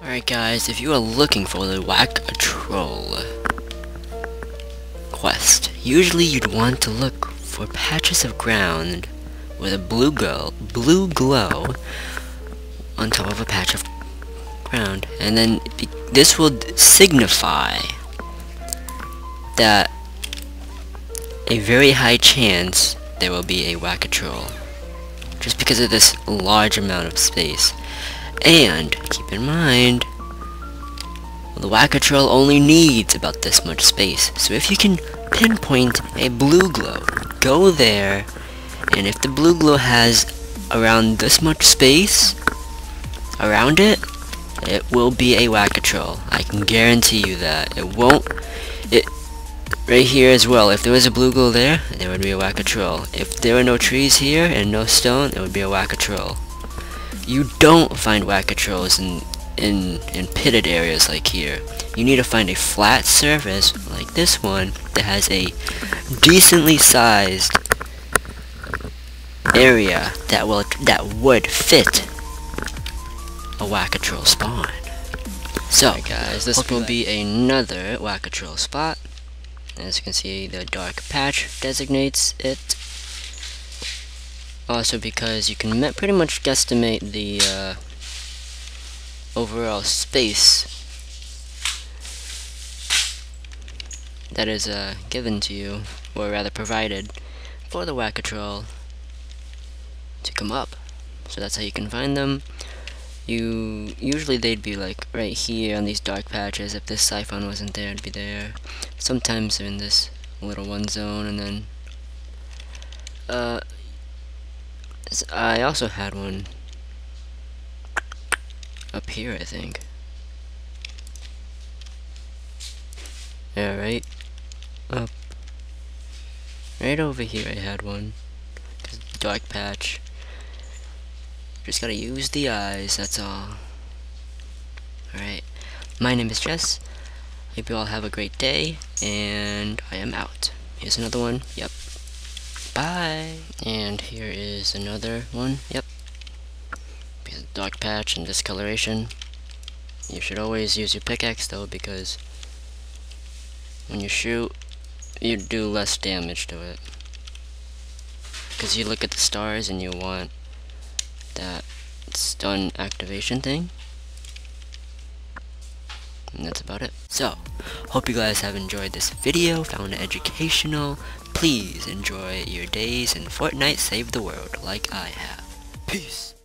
Alright guys, if you are looking for the Whack a Troll quest, usually you'd want to look for patches of ground with a blue glow, blue glow on top of a patch of ground, and then this will signify that a very high chance there will be a a just because of this large amount of space. And keep in mind, the Whack-A-Troll only needs about this much space. So if you can pinpoint a blue glow, go there, and if the blue glow has around this much space around it, it will be a Whack-A-Troll. I can guarantee you that. It won't, it, right here as well, if there was a blue glow there, there would be a Whack-A-Troll. If there were no trees here and no stone, it would be a Whack-A-Troll you don't find whack-a-trolls in, in, in pitted areas like here. You need to find a flat surface like this one that has a decently sized area that will that would fit a whack-a-troll spawn. So guys, this will be another whack-a-troll spot. As you can see, the dark patch designates it. Also because you can pretty much guesstimate the uh, overall space that is uh, given to you, or rather provided, for the Whack-A-Troll to come up. So that's how you can find them. You usually they'd be like right here on these dark patches. If this siphon wasn't there, it'd be there. Sometimes they're in this little one zone, and then uh, I also had one up here, I think. Yeah, right? Up. Right over here I had one Dark patch. Just gotta use the eyes, that's all. Alright. My name is Jess. Hope you all have a great day, and I am out. Here's another one. Yep. Bye. And here is another one. Yep. Dark patch and discoloration. You should always use your pickaxe though because when you shoot, you do less damage to it. Because you look at the stars and you want that stun activation thing. And that's about it. So, hope you guys have enjoyed this video, found it educational. Please enjoy your days in Fortnite Save the World like I have. Peace.